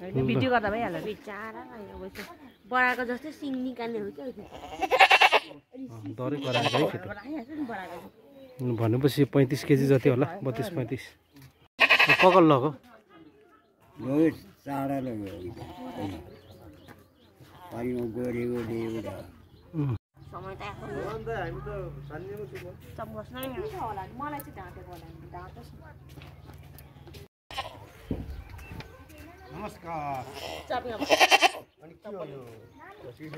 होइन भिडियो गर्दा भइहाल्यो। बिचारा जस्तै सिङ निकाल्ने हो बढाएको भनेपछि पैँतिस केजी जति होला बत्तिस पैँतिस। रोज चाडा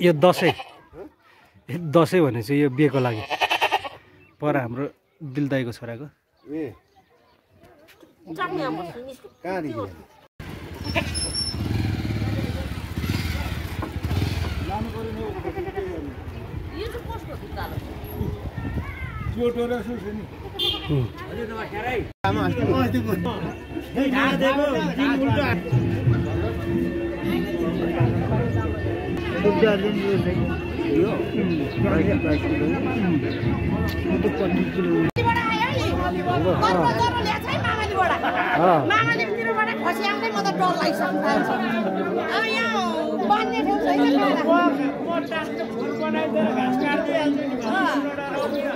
यो? दसैँ। यो दसैँ भने चाहिँ यो बिहेको लागि। पर हाम्रो दिलदाईको छोराको। ए। मामाले तिरोबाट खसी आउँदै म त अब यहाँ छैन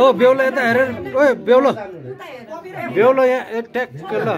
ओ बेहुला यता हेरेर ओ बेहुलो। बेहुलो यहाँ ट्याक ल